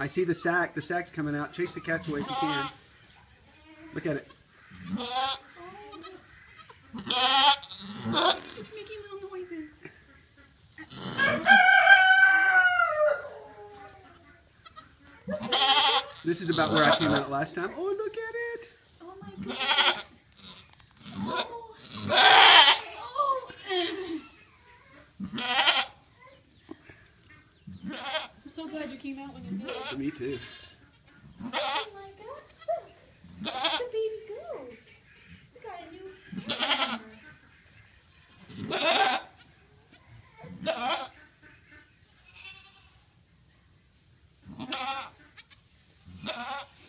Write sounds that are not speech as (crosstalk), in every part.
I see the sack. The sack's coming out. Chase the cats away if you can. Look at it. It's making little noises. This is about where I came out last time. Oh, look at it. Oh my goodness. Oh. Oh. I'm so glad you came out when you did. Me too. Oh my god. It's a baby goat. We got a new is (laughs)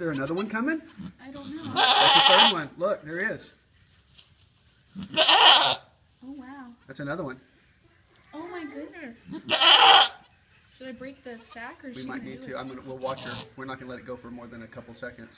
there another one coming? I don't know. That's the third one. Look, there is. Oh wow. That's another one. Oh my goodness. Should I break the sack or We should might need to. it? I'm gonna. We'll watch her. We're not gonna let it go for more than a couple seconds.